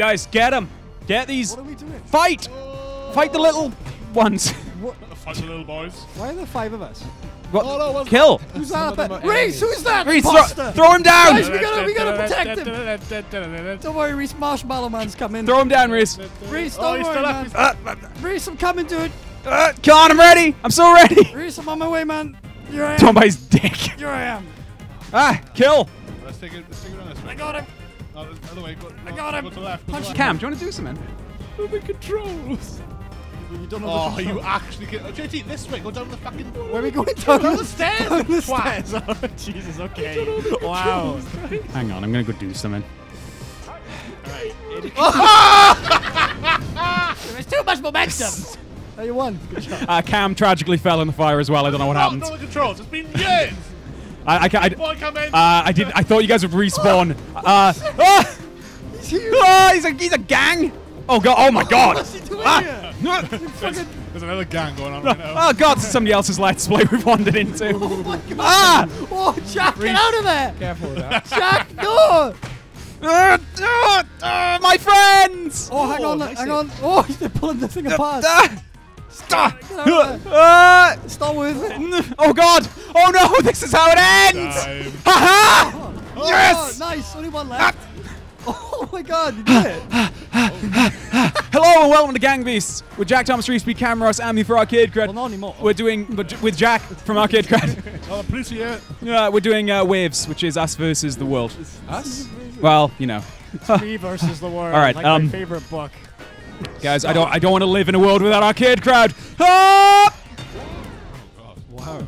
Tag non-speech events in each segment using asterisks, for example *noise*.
Guys, get him. Get these. What are we doing? Fight. Fight the little ones. Fight the little boys. Why are there five of us? What? Oh, no. Kill. Who's Some that? of them up are there? Reese, who's that? Reese, throw, throw him down. Guys, we gotta, we gotta protect him. Don't worry, Reese. Marshmallow Man's coming. Throw him down, Reese. Reese, Oh, don't he's worry, still man. He's Uh, Reese, I'm coming to it. uh, come on, I'm ready. I'm so ready. Reese, I'm on my way, man. Here I Throw him am. by his dick. Here I am. Ah, kill. Let's take it. Let's take it on this way. I got him. No, other way. Go, I no, got him. Go to the left. Go Punch the left. Cam, do you want to do something? The controls. You don't know Oh, the you actually get. Oh, JT, this way. Go down the fucking. Where are we going down? Down the stairs. Down the twat. stairs. *laughs* Oh, Jesus, okay. Wow. Hang on, I'm gonna go do something. *laughs* There's too much momentum. Oh, you won. Good job. Uh, Cam tragically fell in the fire as well. I don't know what Oh, happened. no, the controls. It's been years. I, I, ca- I, Boy, come in. uh, I did. I thought you guys would respawn. *laughs* Uh, ah! He's here. Ah, he's a he's a gang. Oh god! Oh my god! What's he doing Ah! *laughs* There's, there's another gang going on right now. Oh god! It's somebody else's let's play we've wandered into. Oh Ah! Oh, Jack, get out of there. Careful with that. *laughs* Jack, no. Ah, ah, ah, my friends! Oh, hang on, nice hang hit. on. Oh, they're pulling the thing apart. Ah! Stop! Get out of. Ah! Start with it. Oh god! Oh no! *laughs* This is how it ends! Time. Ha ha! Oh, Yes! nice. Only one left. *laughs* Oh my god, you did it. Hello and welcome to Gang Beasts with Jack Thomas Reese, Pete Cameros, and me for Arcade Crowd. Well, not anymore. We're doing but with Jack from Arcade Crowd. *laughs* Oh, police here. Yeah, we're doing uh, Waves, which is us versus the world. Us? Well, you know, Me versus the world. All right, like um, my favorite book. Guys, I don't I don't want to live in a world without Arcade Crowd. Ah! Wow.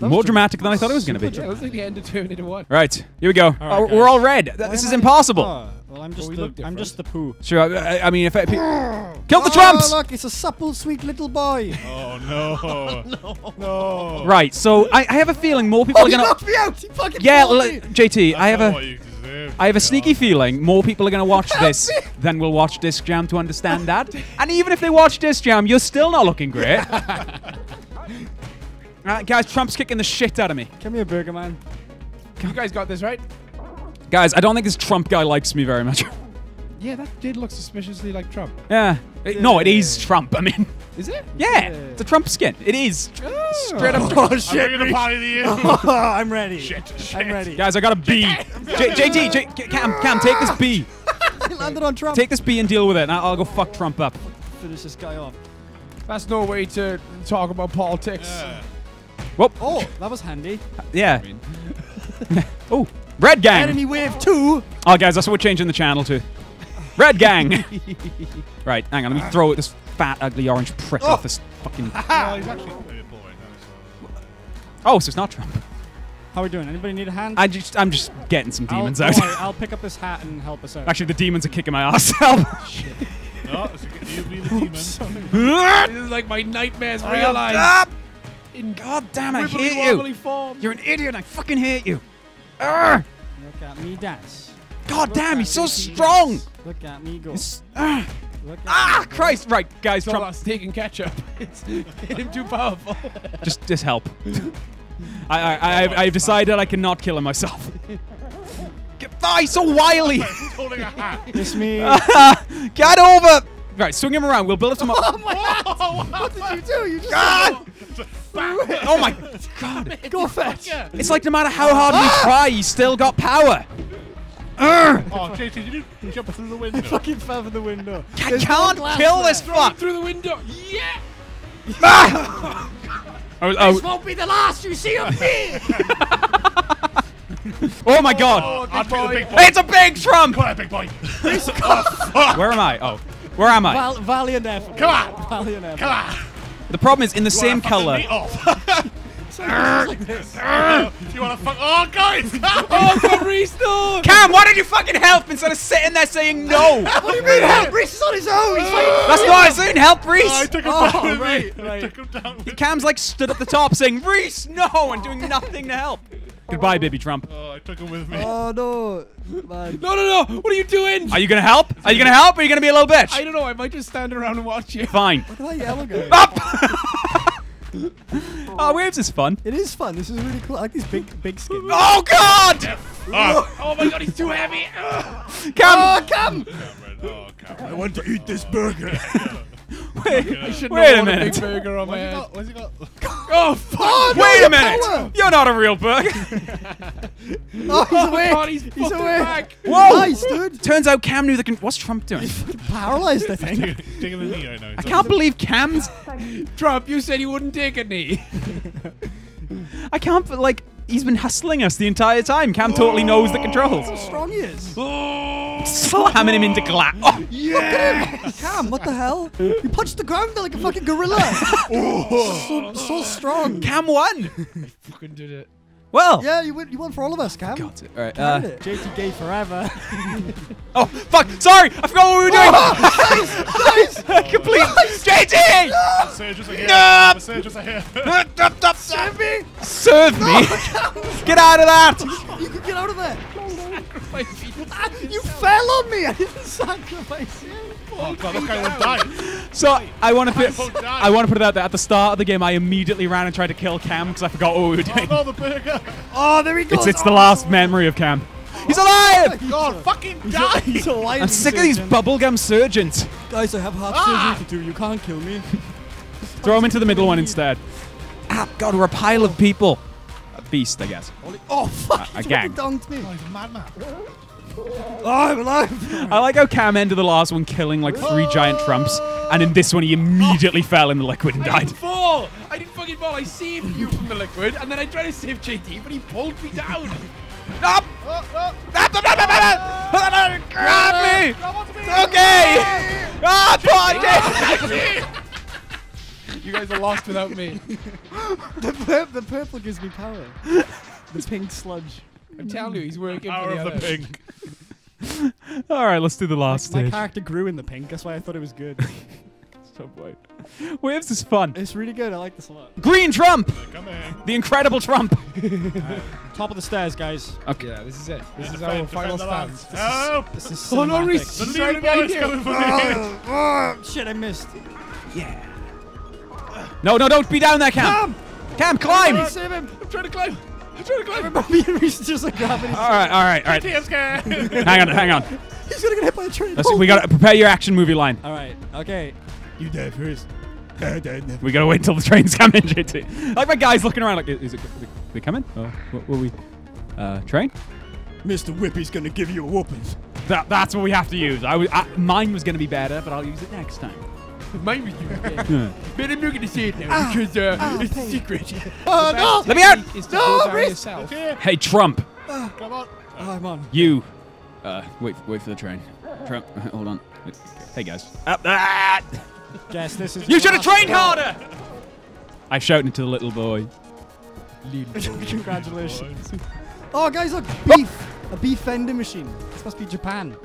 More dramatic than I thought it was going to Yeah, be. it was like the end of Terminator 1. Right, here we go. right, Oh, we're all red. Th- This is impossible. Oh, well, I'm just we the, I'm just the poo. Sure, I, I mean, if I, *gasps* kill the Oh, Trumps. look, it's a supple, sweet little boy. *laughs* Oh no. *laughs* no. No. Right, so I, I have a feeling more people Oh, are he gonna. knocked me out. He fucking Yeah, killed l- me. JT, I have That's a. what you deserve, I have a sneaky feeling more people are going to watch this than will watch Disc Jam to understand that. and even if they watch Disc Jam, you're still not looking great. *laughs* Uh, guys, Trump's kicking the shit out of me. Come here, Burger Man. You guys got this right? Guys, I don't think this Trump guy likes me very much. Yeah, that did look suspiciously like Trump. yeah. It- no, it is Trump. I mean, Is it? yeah, it's a Trump skin. It is. Oh. Straight up. *laughs* Oh I'm shit! bringing the party to you. *laughs* I'm ready. shit, shit. I'm ready. Guys, I got a B. J- JT, J- Cam, Cam, take this B. *laughs* I landed on Trump. Take this B and deal with it, and I'll I'll go fuck Trump up. Finish this guy off. That's no way to talk about politics. Yeah. Whoop. Oh, that was handy. Yeah. oh, Red Gang. Enemy wave two. Oh, guys, that's what we're changing the channel to. Red Gang. *laughs* right, hang on. Let me throw this fat, ugly orange prick off this fucking. *laughs* Well, he's actually a boy now, so. Oh, so it's not Trump. How are we doing? Anybody need a hand? I just, I'm just getting some I'll- demons out. worry, *laughs* I'll pick up this hat and help us out. Actually, the demons are kicking my ass. Help. No, it's a- you be the demon. This is like my nightmares realized. Ah! in God damn, I wibbly hate you. form. You're an idiot. I fucking hate you. Arr! Look at me dance. God Look damn, he's so me strong. Look at me go. It's- ah, at ah, me go. Christ. Right, guys, *laughs* It's all Trump. about steak ketchup. It's him too powerful. *laughs* Just, just help. *laughs* I, I, I, I've- I've decided I cannot kill him myself. Get, ah, he's so wily. He's holding a hat. It's me. Get over. Right, swing him around. We'll build up some. what did you do? You just God! Oh my god! go fetch. It's like no matter how hard we try, he's still got power. Urgh. Oh, JT, did you jump through the window? Fucking fell through the window. I There's can't glass kill left. this fuck. Through the window. Yeah. Ah! *laughs* Oh, oh, won't be the last you see of me. *laughs* oh my god! I'll take big boy. It's a big Trump! Come on, big boy. *laughs* Where am I? Oh, where am I? Val- valiant effort. Come on. Valiant effort. Come on. The problem is in the same You *laughs* wanna color. fuck me you want to fuck? Oh, guys! *laughs* Oh, Fabrice, no. Cam, why did you fucking help instead of sitting there saying no? *laughs* What do you mean help? Reese is on his own. He's fighting. That's not oh, I saying help, Reese. I took him Oh, down with right, me. right. I took him down with. Cam's like stood at the top saying Reese, no, and doing oh. nothing to help. Goodbye, baby Trump. Oh, I took him with me. Oh no, man. No, no, no. What are you doing? Are you gonna help? Are you gonna help? Or are you gonna be a little bitch? I don't know. I might just stand around and watch you. Fine. Look at that yellow guy. Up. *laughs* oh, waves is fun. It is fun. This is really cool. I like these big, big skins. Oh God! Oh, *laughs* Oh my god, he's too heavy. come, Oh, come! Cameron. Oh, Cameron. I want to eat this burger. *laughs* Wait, *laughs* I should wait a know a minute. big burger on my What's he head. got? What's he got? *laughs* Oh, fuck! Oh, wait a power. minute! You're not a real burger. *laughs* Oh, he's oh, awake. God, he's, he's fucking awake. back. Whoa! Nice, dude. Turns out Cam knew the. Con- What's Trump doing? Paralyzed, I think. Taking the knee right now. I can't believe Cam's. Trump, you said you wouldn't take a knee. I can't. be- Like he's been hustling us the entire time. Cam totally knows the controls. How strong he is. Oh. Slamming him into glass. Oh, Yeah. Cam, what the hell? You punched the ground like a fucking gorilla. *laughs* so, so strong. Cam won. I fucking did it. Well. Yeah, you won, you won for all of us, Cam. Got it. All right. Uh, it. JT gay forever. *laughs* oh fuck! Sorry, I forgot what we were doing. *laughs* Complete. JT. Surge us a here. No! Surge us a here. Serve me. Serve me. Get out of that. You could get out of there. Ah, you fell on me. I didn't sacrifice you. Oh god, this guy will die. So I want to put. I want to put it out there. At the start of the game, I immediately ran and tried to kill Cam because I forgot what we were Oh doing. no, the burger. Oh, there he goes. It's it's the last memory of Cam. He's alive. God, fucking die. He's a lion I'm sick of these bubblegum surgeons. Guys, I have heart Ah! surgery to do. You can't kill me. *laughs* Throw him into the middle one instead. Ah, God, we're a pile of people. A beast, I guess. Oh, fuck. A- a he fucking gang. dunked me. Oh, he's a madman. Oh, I'm alive. I like how Cam ended the last one killing like three giant trumps, and in this one he immediately *laughs* fell in the liquid and I died. didn't fall. I didn't fucking fall. I saved you from the liquid, and then I tried to save JT, but he pulled me down. Up! Oh, oh. Grab me! Grab. Okay! Ah, body! *laughs* You guys are lost without me. *laughs* the, pur- the purple gives me power. The pink sludge. I'm telling you, he's working Power for the of the others. pink. *laughs* All right, let's do the last My stage. character grew in the pink. That's why I thought it was good. *laughs* So Subway. Waves is fun. it's really good. I like this a lot. Green Trump! Come in. The incredible Trump! *laughs* Top of the stairs, guys. Okay. Yeah, this is it. This is Defend- our final defend the stance. lands. Help! This is Oh no, cinematic. Reese! The He's new trying to get boy's here. coming for me. Oh, oh, shit, I missed. Yeah. No, no, don't be down there, Cam! Cam, climb! Save him. I'm trying to climb. I'm trying to climb. Me and Reese just like grabbing. All right, all right, all right. TFK. Hang on, hang on. He's gonna get hit by a train. Let's, we gotta prepare your action movie line. All right. Okay. You dead first. We gotta wait until the trains come in, *laughs* JT. Like my guy's looking around, like, is it? They coming? Uh, what will we? Uh, train? Mr. Whippy's gonna give you a whooping. That, that's what we have to use. I was, I, mine was gonna be better, but I'll use it next time. *laughs* Mine was you. Yeah. But I'm not going to say it now ah. because uh, ah, it's a secret. *laughs* Oh, no! Let me out! No, go Reese! Hey, Trump. Ah. Come on. Oh, I'm on. You. Uh, wait, wait for the train. Trump, uh, hold on. Hey guys. Up that! Guess this is. You should have trained one. harder. I shouted to the little boy. *laughs* Congratulations. Oh, guys, look. Beef. A beef vending machine. This must be Japan.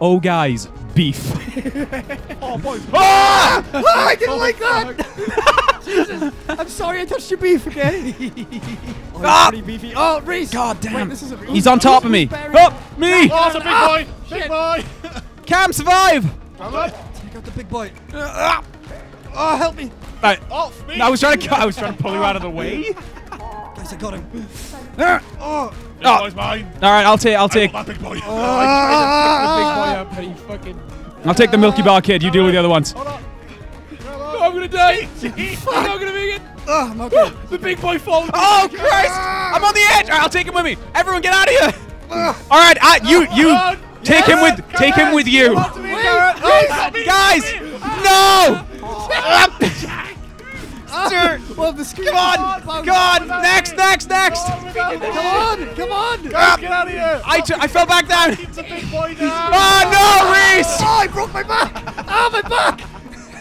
Oh, guys, beef. *laughs* Oh boy. ah! Oh, I didn't oh, like that! *laughs* Jesus. I'm sorry I touched your beef, okay? *laughs* oh, Ah! pretty beefy. Oh, Reese! God damn. Wait, this is a He's on top of me. Oh, me! Oh, it's a big boy. Ah! Big boy. Cam, survive! Come on. Take out the big boy. Uh, ah. Oh, help me. Right. Oh, me. I was trying to, I was trying to pull you out of the way. Guys, I got him. Oh. Oh. Big Oh. boy's mine. All right, I'll take, I'll take, want big boy. *laughs* Ah! The big boy *laughs* up fucking. I'll take the Milky Bar kid. You deal with the other ones. Hold on. Oh, I'm gonna die. *laughs* I'm not gonna make it. Oh, I'm okay. The big boy falls. Oh Christ! I'm on the edge. All right, I'll take him with me. Everyone, get out of here. Ah. All right, I, you, you, on. take him with, take him with you. Come me, Garrett. Oh, me, Guys, me. Ah. No! Well, the screen Come on! Come on! Next, next, next! Oh, my God. Come on! Come on! Guys, get out of here. I, t- I fell back down. It's a big boy now. Oh no, Reese! Oh, I broke my back! Ah, my back!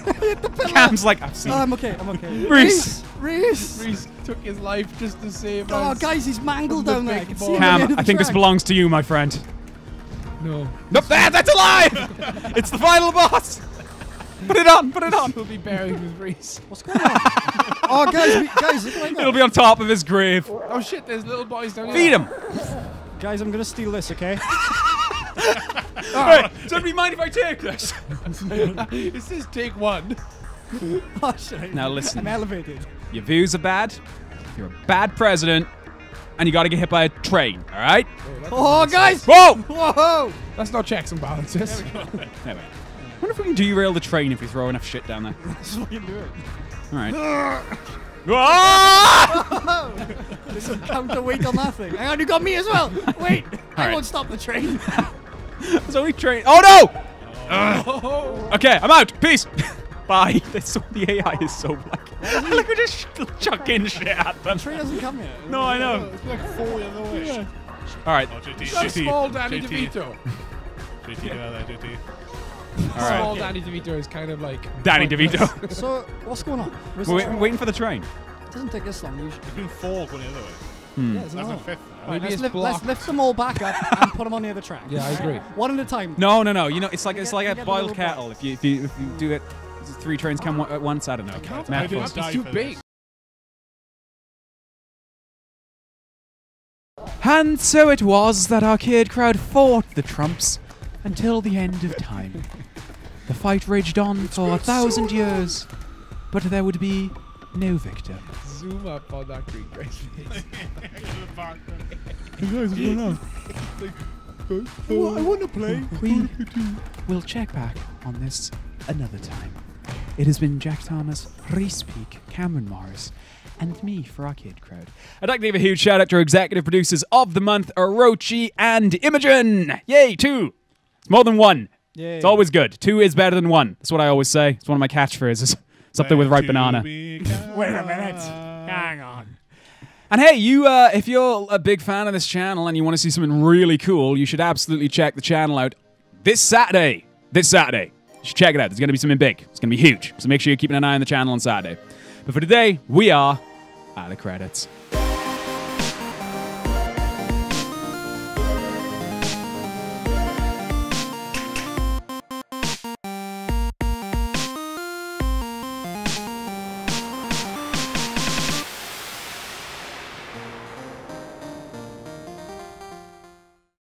I *laughs* hit the pillar. Cam's like, I've seen. Oh, I'm okay. I'm okay. Reese. Reese. Reese took his life just to save Oh, us. guys, he's mangled The down there. I big can boy. see him at the Cam, I the think this belongs to you, my friend. No. Nope, there, that's alive! *laughs* it's the final boss! Put it on, put it on. We'll be buried with Reese. *laughs* What's going on? oh, guys, we, guys, look like It'll be on top of his grave. Oh shit, there's little boys down here. Feed him. Guys, I'm gonna steal this, okay? *laughs* Hey, somebody mind if I take this? *laughs* it says take one. Oh, shit. Now listen. I'm elevated. Your views are bad. You're a bad president. And you gotta get hit by a train, alright? Oh, guys! Whoa! Whoa! That's not checks and balances. Anyway. Wonder if we can derail the train if we throw enough shit down there. *laughs* Let's fucking do it. All right. *laughs* Ah! There's some counterweight on that thing. Hang on, you got me as well. Wait, *laughs* I right. won't stop the train. There's only train. Oh no! Ugh. Okay, I'm out. Peace. Bye. That's so, the AI is so like. Look, we just chucking shit at them. The train hasn't come yet. No, I know. It's like four the other way. All right. Oh, JT, That's JT, small Danny JT, DeVito. JT, get out of there, JT. All right. Small Danny DeVito is kind of like Danny DeVito. *laughs* So, what's going on? Where's We're train? wait, waiting for the train. It doesn't take this long usually. There's been four going the other way. Hmm. Yeah, there's That's another a fifth. now. Right, Maybe let's, it's lift, let's blocked. lift them all back up *laughs* and put them on the other track. Yeah, I agree. One at a time. No, no, no. You know, it's like it's get- like you a the boiled little kettle. If you if you if you do it, three trains come one- at once. I don't know. I Metaphor. didn't die It's too for big. this. And so it was that our Arcade Crowd fought the Trumps until the end of time. The fight raged on for a thousand years, but there would be no victor. Zoom up on that green *laughs* guy's face. I want to play. We will check back on this another time. It has been Jack Thomas, Reese Peak, Cameron Morris, and me for Arcade Crowd. I'd like to give a huge shout out to our executive producers of the month, Orochi and Imogen. Yay, two. It's more than one. Yeah. It's always good. Two is better than one. That's what I always say. It's one of my catchphrases. *laughs* Something with ripe banana. *laughs* Wait a minute. Hang on. And hey, you, uh, if you're a big fan of this channel and you want to see something really cool, you should absolutely check the channel out this Saturday. This Saturday. You should check it out. There's going to be something big. It's going to be huge. So make sure you're keeping an eye on the channel on Saturday. But for today, we are out of credits.